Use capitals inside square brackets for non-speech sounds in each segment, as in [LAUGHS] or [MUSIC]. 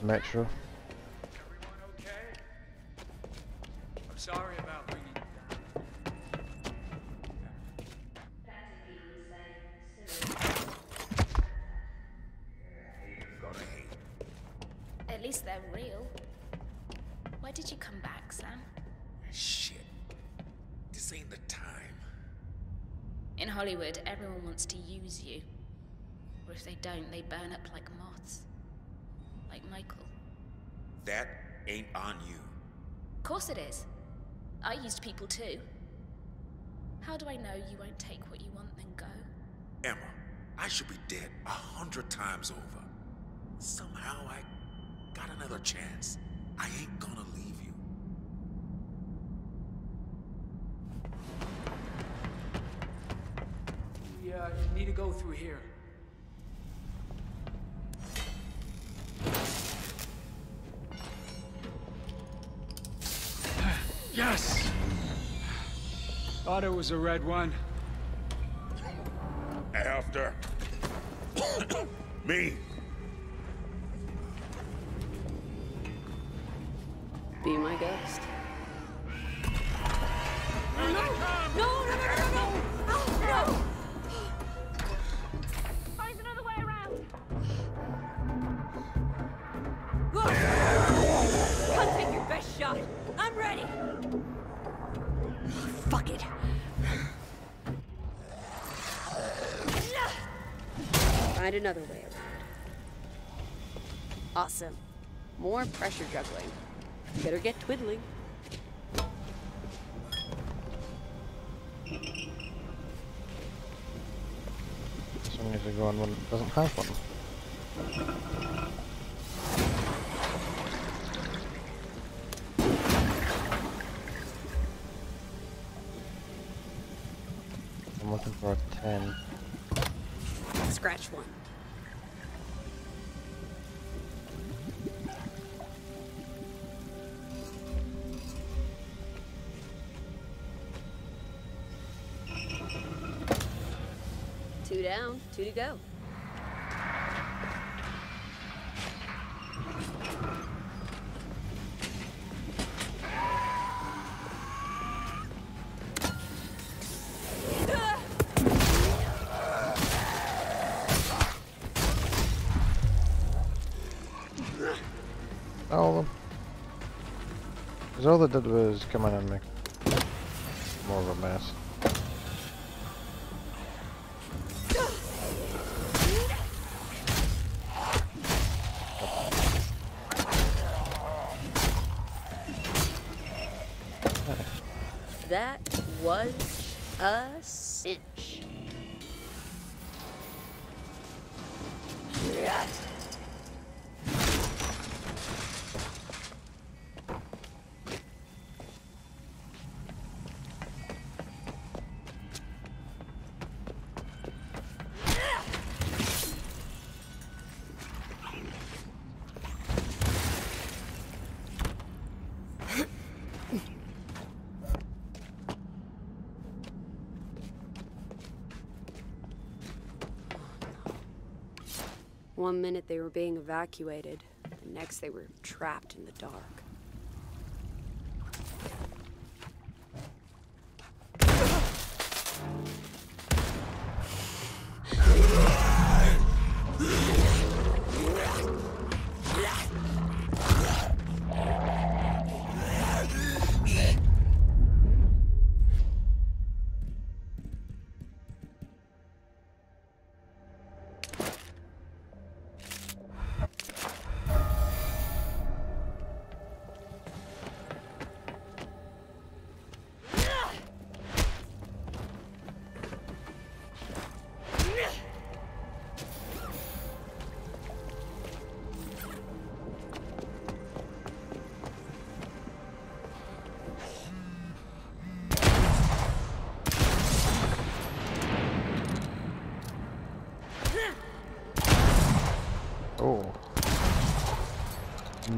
Just make. Everyone okay? I'm sorry about bringing you down. At least they're real. Why did you come back, Sam? Shit. This ain't the time. In Hollywood, everyone wants to use you. Or if they don't, they burn up. Like That ain't on you. Of course it is. I used people too. How do I know you won't take what you want, then go? Emma, I should be dead a hundred times over. Somehow I got another chance. I ain't gonna leave you. We uh, need to go through here. Thought it was a red one. After. Me. Be my guest. No, no, no, no, no, no! Oh, no! Find another way around. Come take your best shot. I'm ready. Fuck it. Find another way around. Awesome. More pressure juggling. Better get twiddling. Someone needs to go on one that doesn't have one. Looking for a 10. Scratch one. Two down, two to go. Because all they did was come in and make more of a mess. One minute they were being evacuated, the next they were trapped in the dark.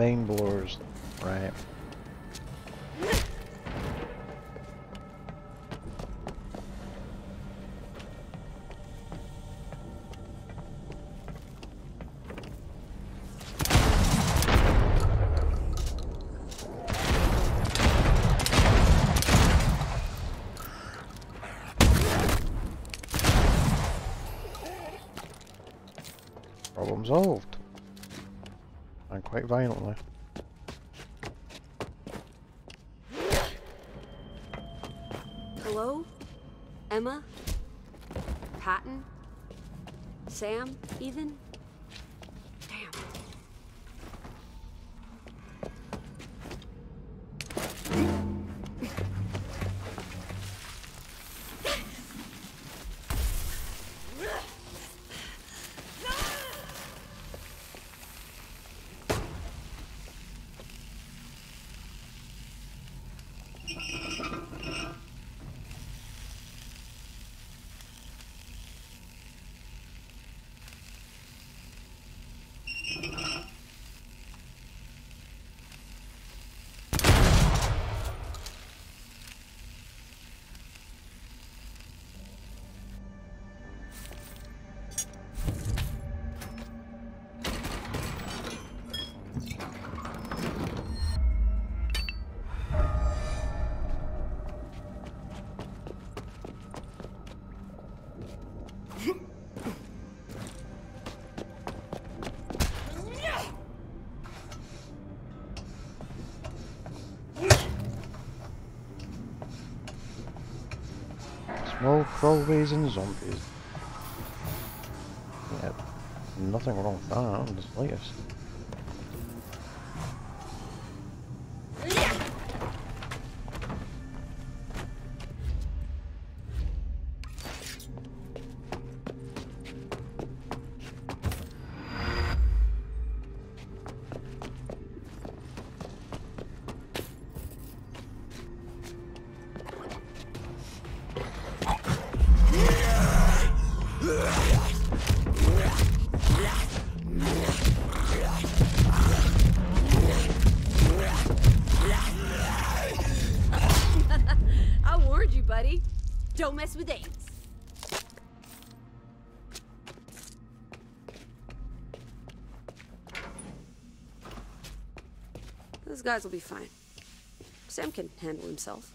main blowers, right? Problem solved. And quite violently. Hello? Emma? Patton? Sam, even? Crawlways and zombies. Yeah, nothing wrong with that, in the slightest. Guys will be fine. Sam can handle himself.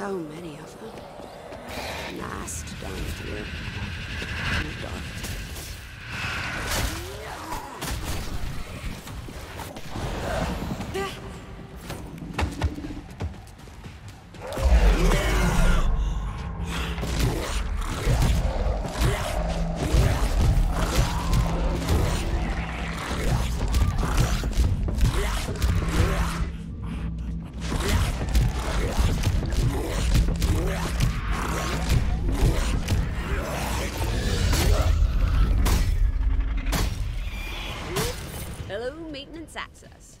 So many of them. Massed down here. Maintenance access.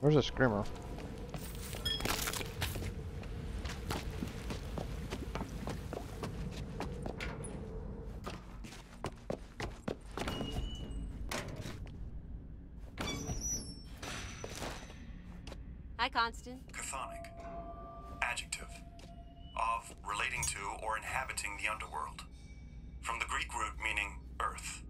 Where's the screamer? Hi, Constant. Chthonic. Adjective. Of, relating to, or inhabiting the underworld. From the Greek root meaning earth.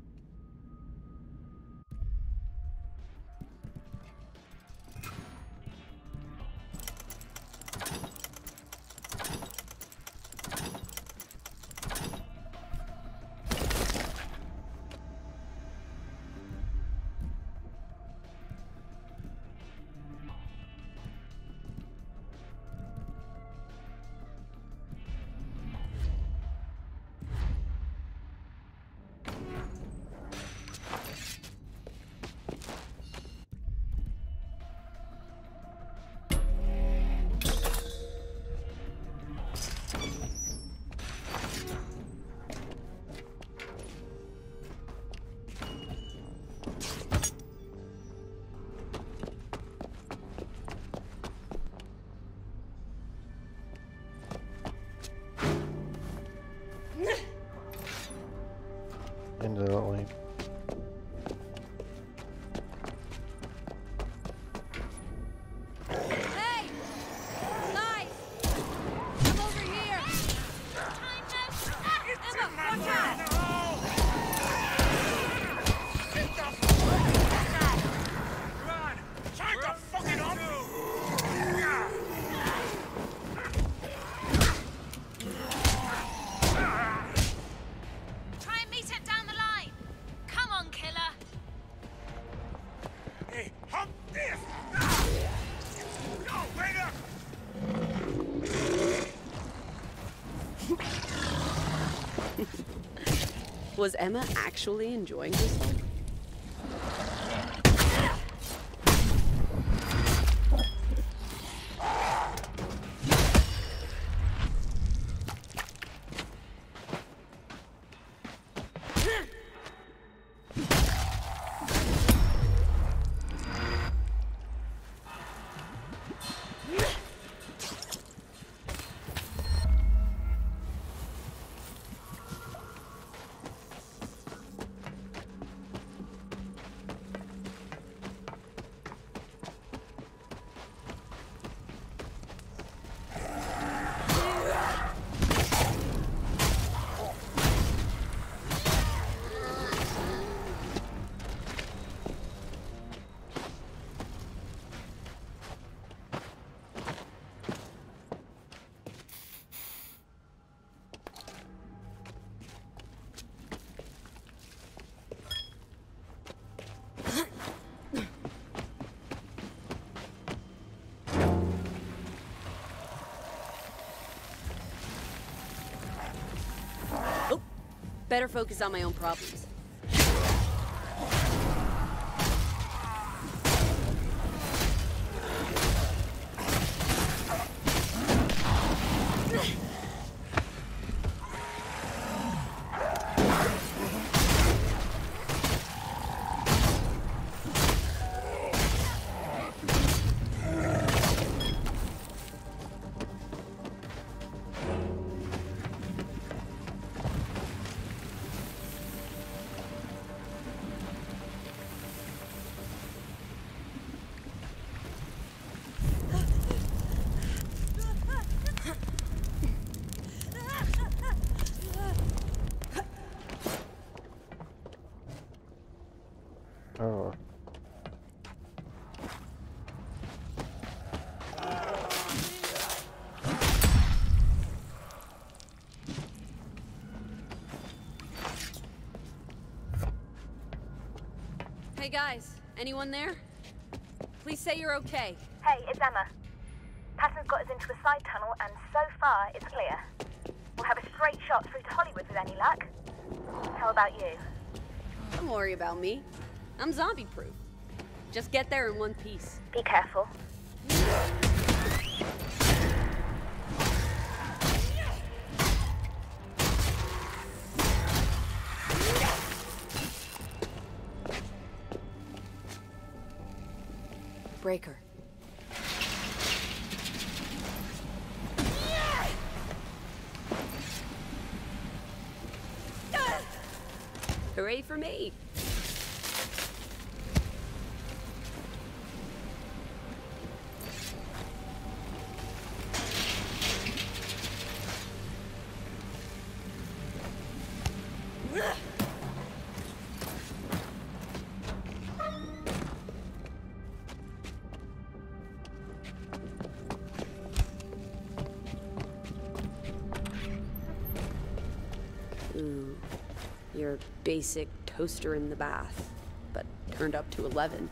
Was Emma actually enjoying herself? Better focus on my own problems. Hey guys, anyone there? Please say you're okay. Hey, it's Emma. Patton's got us into a side tunnel, and so far, it's clear. We'll have a straight shot through to Hollywood with any luck. How about you? Don't worry about me. I'm zombie proof. Just get there in one piece. Be careful. Breaker. Hooray for me! Your basic toaster in the bath, but turned up to 11.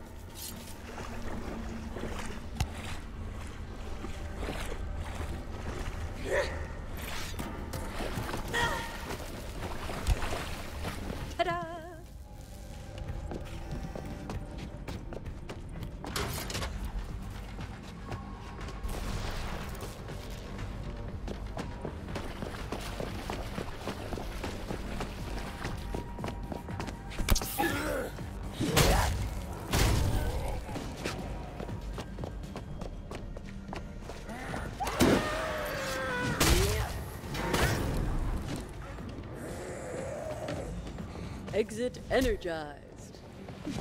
Exit energized.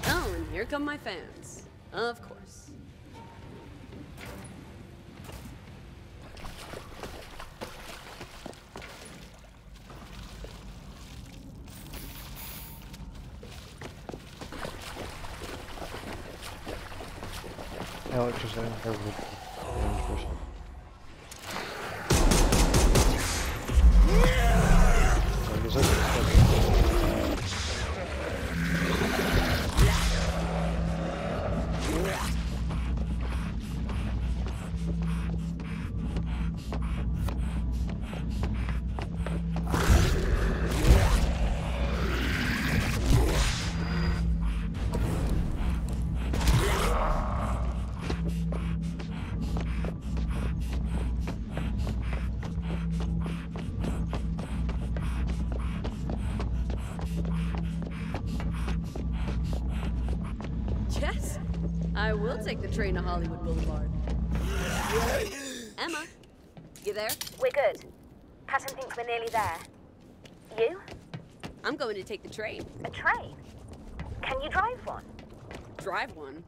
Oh, and here come my fans. Of course. Electricity. Will take the train to Hollywood Boulevard. Emma, you there? We're good. Patton thinks we're nearly there. You? I'm going to take the train. A train? Can you drive one? Drive one.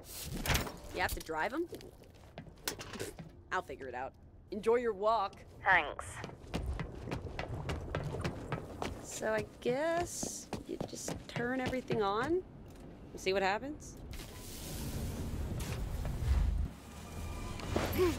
You have to drive them? I'll figure it out. Enjoy your walk. Thanks. So I guess you just turn everything on? See what happens? Well,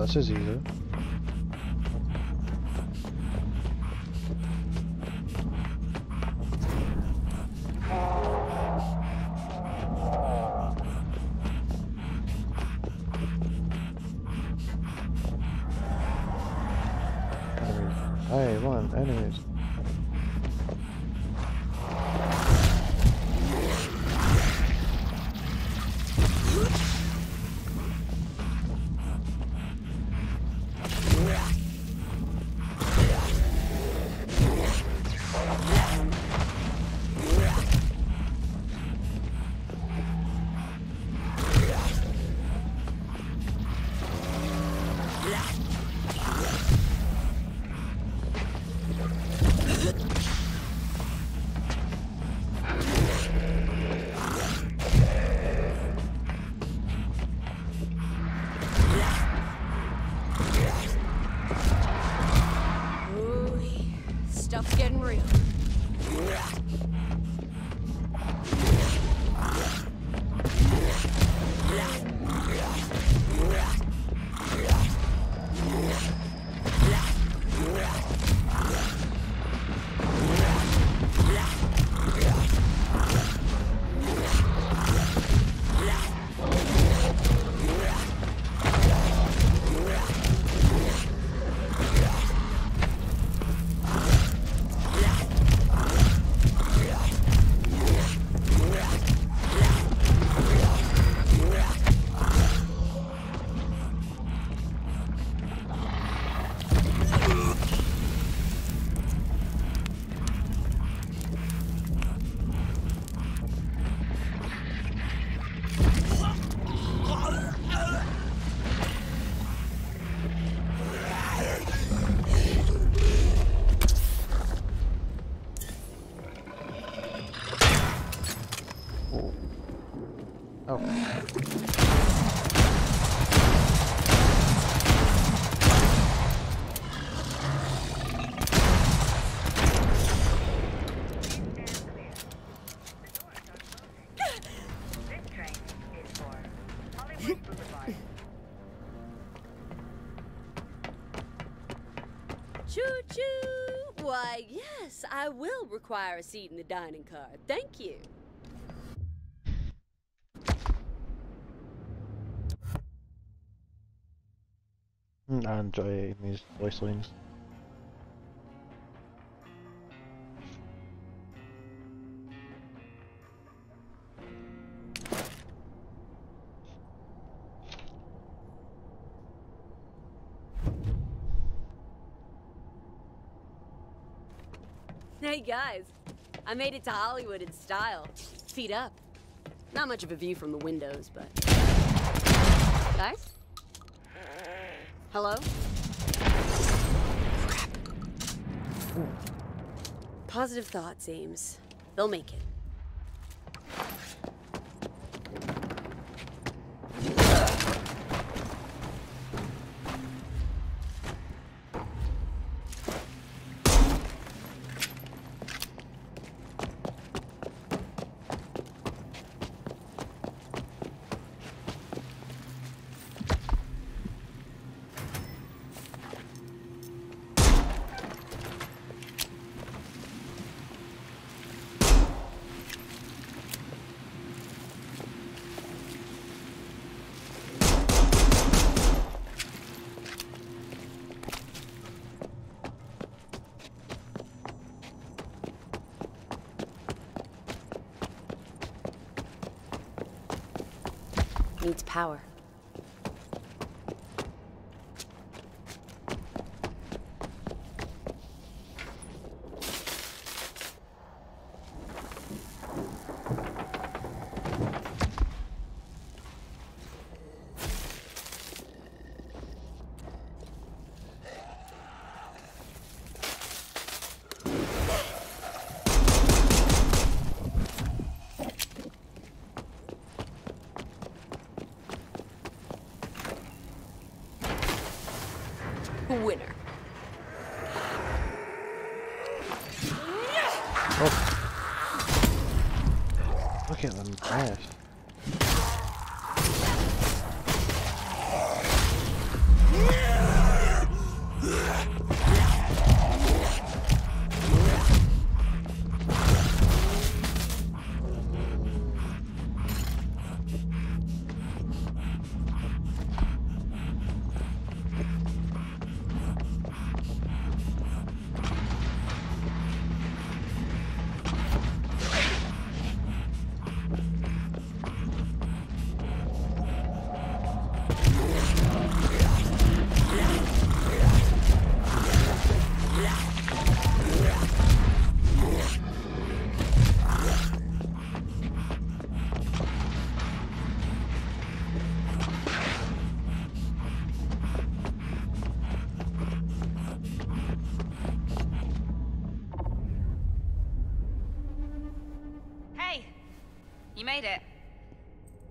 this is easy. I will require a seat in the dining car. Thank you. Mm, I enjoy these voice lines. Guys, I made it to Hollywood in style. Feet up. Not much of a view from the windows, but. Guys? Hello? Crap. Positive thoughts, Ames. They'll make it. Needs power.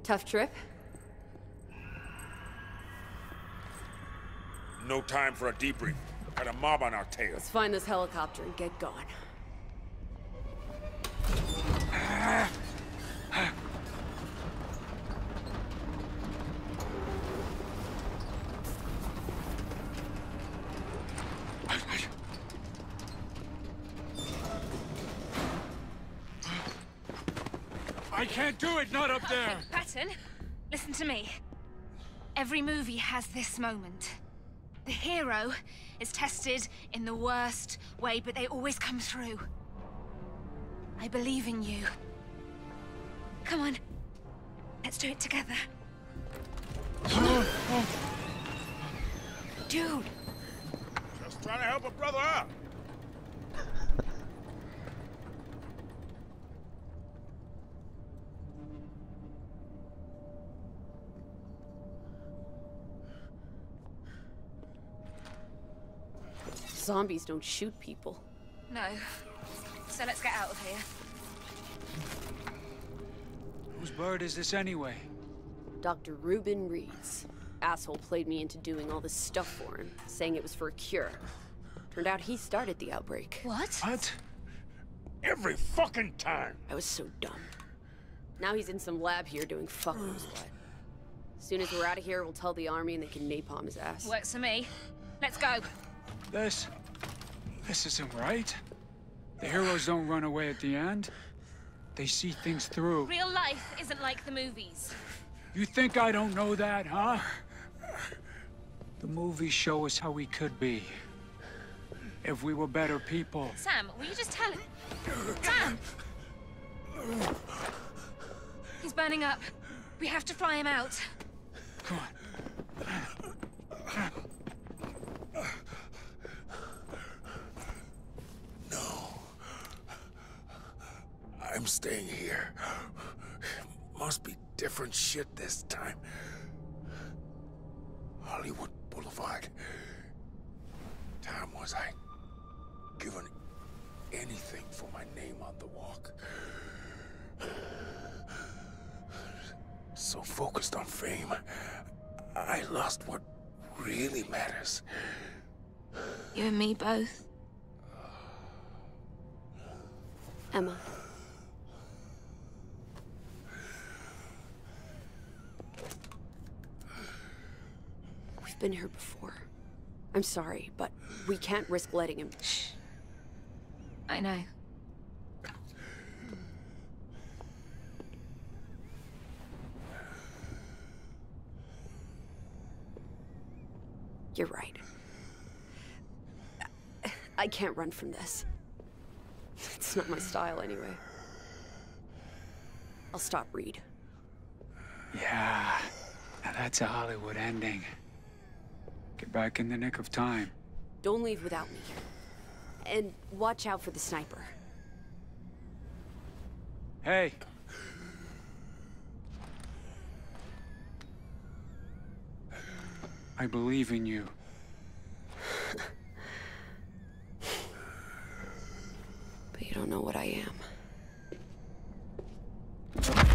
Tough trip? No time for a debrief. Got a mob on our tail. Let's find this helicopter and get going. I can't do it, not up there! [LAUGHS] Patton, listen to me. Every movie has this moment. The hero is tested in the worst way, but they always come through. I believe in you. Come on. Let's do it together. Dude, Just trying to help a brother out. Zombies don't shoot people. no. So let's get out of here. Whose bird is this anyway? Dr. Ruben Reed's. Asshole played me into doing all this stuff for him, saying it was for a cure. Turned out he started the outbreak. What? What? Every fucking time. I was so dumb. Now he's in some lab here doing fuck knows what. As soon as we're out of here, we'll tell the army and they can napalm his ass. Works for me. Let's go. This... This isn't right. The heroes don't run away at the end. They see things through. Real life isn't like the movies. You think I don't know that, huh? The movies show us how we could be. If we were better people. Sam, will you just tell him? Sam! He's burning up. We have to fly him out. Come on. Staying here. Must be different shit this time. Hollywood Boulevard. Time was I given anything for my name on the walk. So focused on fame, I lost what really matters. You and me both. Emma. Been here before. I'm sorry, but we can't risk letting him. Shh. I know. You're right. I can't run from this. It's not my style anyway. I'll stop Reed. Yeah. Now that's a Hollywood ending. Get back in the nick of time. Don't leave without me. And watch out for the sniper. Hey! I believe in you. but you don't know what I am.